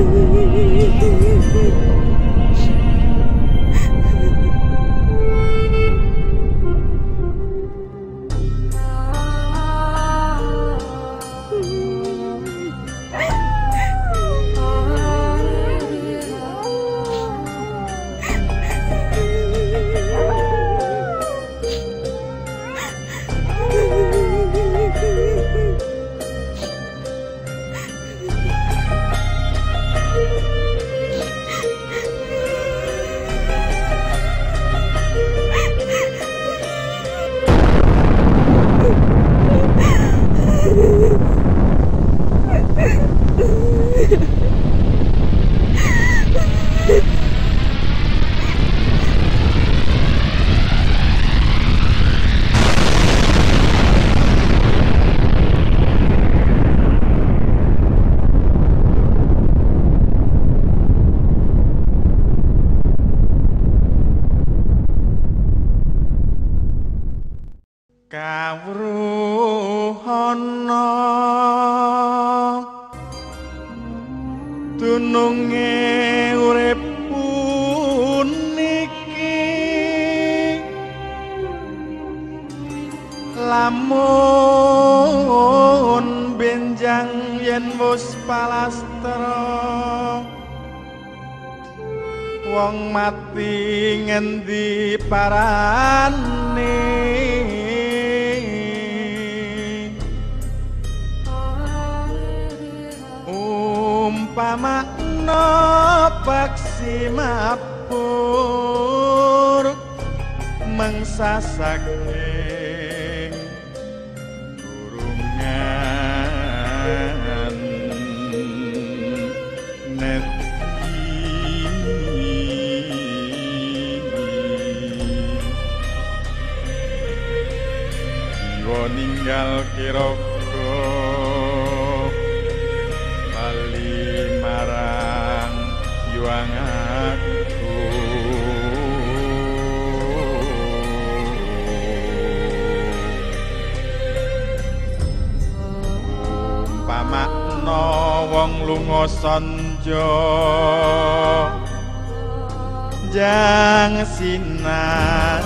She kawruhana. Dununge urip puniki. Lamun benjang yen wis palastra wong mati ngendi parane umpamakna paksi mapur durungan neti jiwa ninggal kira wong lunga sanja. Jang sinan